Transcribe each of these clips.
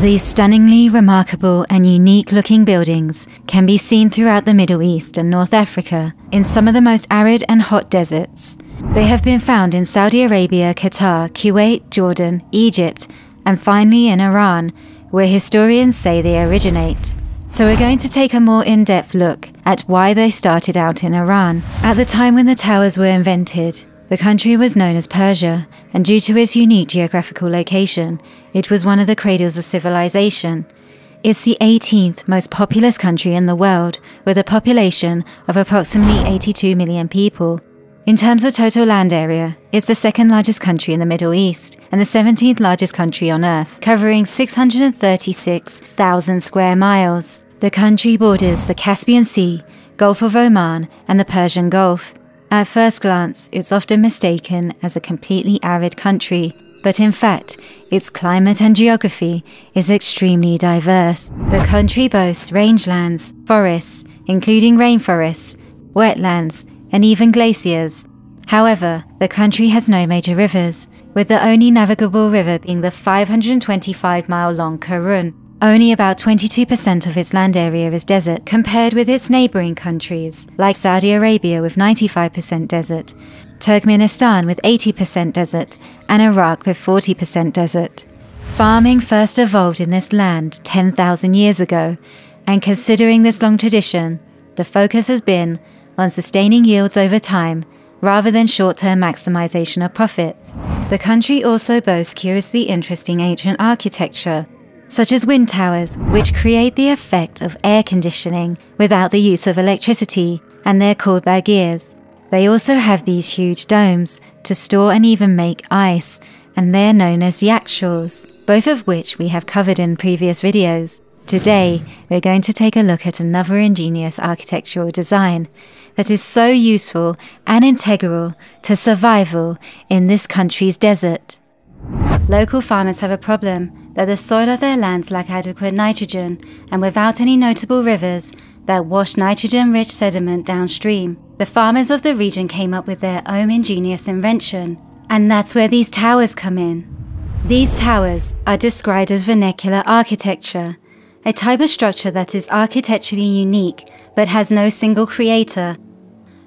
These stunningly remarkable and unique looking buildings can be seen throughout the Middle East and North Africa in some of the most arid and hot deserts. They have been found in Saudi Arabia, Qatar, Kuwait, Jordan, Egypt, and finally in Iran, where historians say they originate. So we're going to take a more in-depth look at why they started out in Iran. At the time when the towers were invented, the country was known as Persia, and due to its unique geographical location, it was one of the cradles of civilization. It's the 18th most populous country in the world, with a population of approximately 82 million people. In terms of total land area, it's the second largest country in the Middle East and the 17th largest country on Earth, covering 636,000 square miles. The country borders the Caspian Sea, Gulf of Oman, and the Persian Gulf. At first glance, it's often mistaken as a completely arid country, but in fact, its climate and geography is extremely diverse. The country boasts rangelands, forests, including rainforests, wetlands, and even glaciers. However, the country has no major rivers, with the only navigable river being the 525 mile long Karun. Only about 22% of its land area is desert, compared with its neighbouring countries, like Saudi Arabia with 95% desert, Turkmenistan with 80% desert, and Iraq with 40% desert. Farming first evolved in this land 10,000 years ago, and considering this long tradition, the focus has been on sustaining yields over time rather than short term maximization of profits. The country also boasts curiously interesting ancient architecture, such as wind towers, which create the effect of air conditioning without the use of electricity, and they're called badgirs. They also have these huge domes to store and even make ice, and they're known as yakhchals, both of which we have covered in previous videos. Today, we're going to take a look at another ingenious architectural design that is so useful and integral to survival in this country's desert. Local farmers have a problem that the soil of their lands lack adequate nitrogen, and without any notable rivers that wash nitrogen rich sediment downstream, the farmers of the region came up with their own ingenious invention. And that's where these towers come in. These towers are described as vernacular architecture a type of structure that is architecturally unique but has no single creator,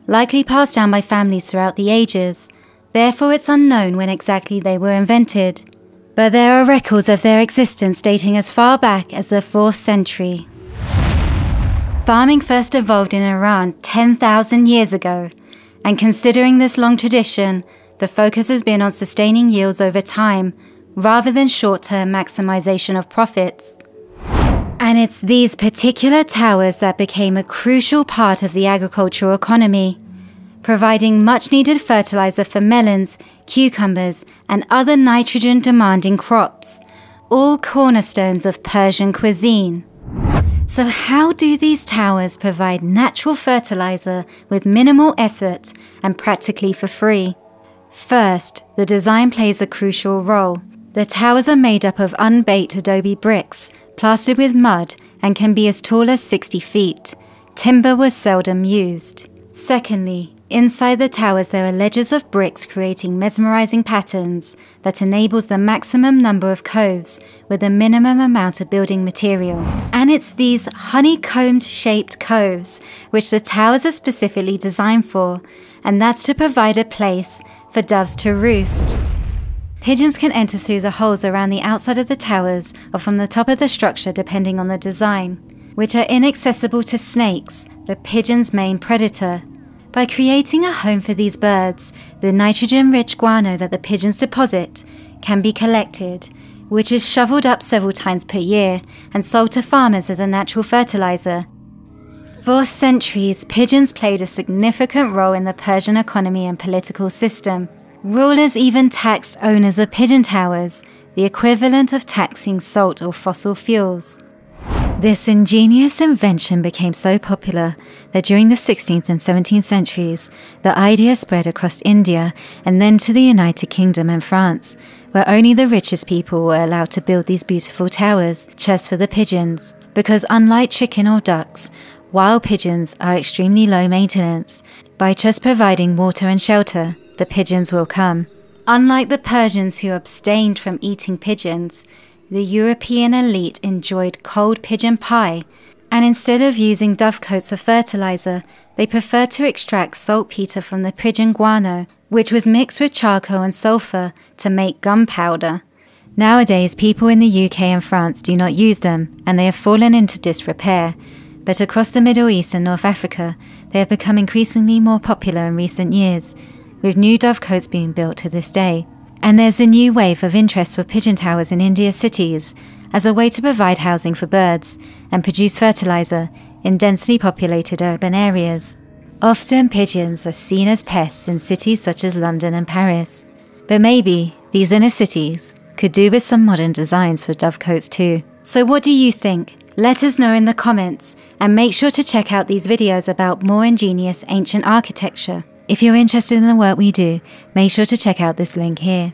likely passed down by families throughout the ages, therefore it's unknown when exactly they were invented. But there are records of their existence dating as far back as the 4th century. Farming first evolved in Iran 10,000 years ago, and considering this long tradition, the focus has been on sustaining yields over time rather than short term maximization of profits. And it's these particular towers that became a crucial part of the agricultural economy, providing much needed fertilizer for melons, cucumbers, and other nitrogen demanding crops, all cornerstones of Persian cuisine. So, how do these towers provide natural fertilizer with minimal effort and practically for free? First, the design plays a crucial role. The towers are made up of unbaked adobe bricks plastered with mud and can be as tall as 60 feet. Timber was seldom used. Secondly, inside the towers there are ledges of bricks creating mesmerizing patterns that enables the maximum number of coves with a minimum amount of building material. And it's these honeycombed shaped coves which the towers are specifically designed for, and that's to provide a place for doves to roost. Pigeons can enter through the holes around the outside of the towers or from the top of the structure depending on the design, which are inaccessible to snakes, the pigeon's main predator. By creating a home for these birds, the nitrogen rich guano that the pigeons deposit can be collected, which is shoveled up several times per year and sold to farmers as a natural fertilizer. For centuries, pigeons played a significant role in the Persian economy and political system. Rulers even taxed owners of pigeon towers, the equivalent of taxing salt or fossil fuels. This ingenious invention became so popular that during the 16th and 17th centuries, the idea spread across India and then to the United Kingdom and France, where only the richest people were allowed to build these beautiful towers just for the pigeons. Because unlike chicken or ducks, wild pigeons are extremely low maintenance. By just providing water and shelter, the pigeons will come. Unlike the Persians who abstained from eating pigeons, the European elite enjoyed cold pigeon pie, and instead of using dovecotes for fertilizer, they preferred to extract saltpeter from the pigeon guano, which was mixed with charcoal and sulfur to make gunpowder. Nowadays, people in the UK and France do not use them, and they have fallen into disrepair. But across the Middle East and North Africa, they have become increasingly more popular in recent years, with new dovecotes being built to this day. And there's a new wave of interest for pigeon towers in India's cities as a way to provide housing for birds and produce fertilizer in densely populated urban areas. Often pigeons are seen as pests in cities such as London and Paris. But maybe these inner cities could do with some modern designs for dovecotes too. So what do you think? Let us know in the comments and make sure to check out these videos about more ingenious ancient architecture. If you're interested in the work we do, make sure to check out this link here.